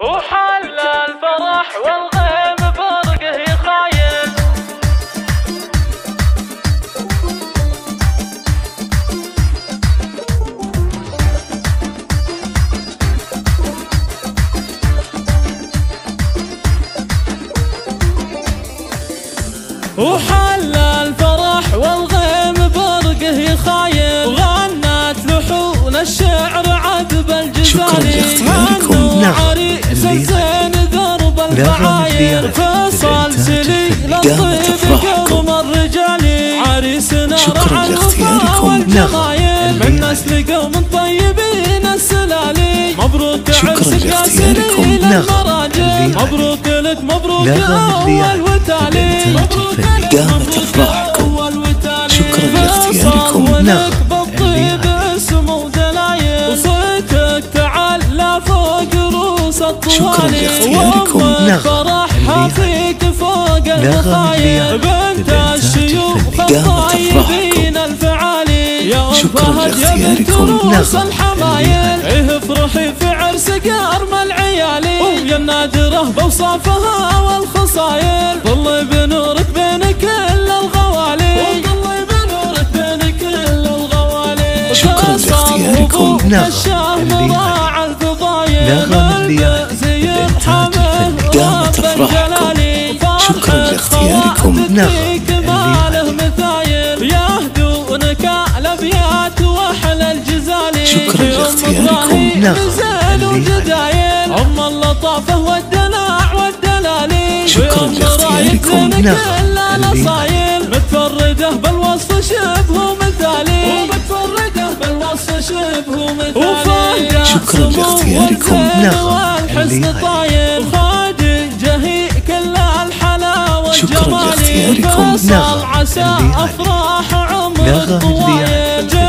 وحل الفرح والغيم برقه يخايل. وحل الفرح قامت الطيب أفراحكم. قرم الرجالي عريسنا شكراً لاختياركم. نغم والجمايل من. نسل قوم طيبين السلالي مبروك عرسك يا. سليل المراجل. مبروك لك مبروك الليلة. أول وتالي مبروك. لك قامت مبروك. أول وتالي شكراً لاختياركم. نغم بالطيب الليلة. اسم ودلايل وصيتك تعلى فوق رؤوس الطوالي شكراً لاختياركم. الليلة. بنت الشيوخ الطيبين الفعالي يا فهد يا بنت. رؤوس الحمايل إيه افرحي في عرسك يا ارمى العيالي ويا النادرة باوصافها والخصايل ظل بنورك بين كل الغوالي ظل بنورك بين كل الغوالي شكراً لاختياركم. نغم الفضايل نغم الليلة. لاختياركم. فرحة نغم تديك ما له الليلة. مثايل يهدونك الابيات واحلى الجزالي شكراً لاختياركم. الليلة. وجدايل أم اللطافه والدلع والدلالي شكراً لاختياركم. الاصايل متفرده بالوصف شبه مثالي ومتفرده بالوصف شبه مثالي شكراً لاختياركم. نغم والحسن الليلة. طايل خادجه هي كل الحلاوه والجمال لاختياركم. فصل نغم عسى. أفراح عمر. الطوايل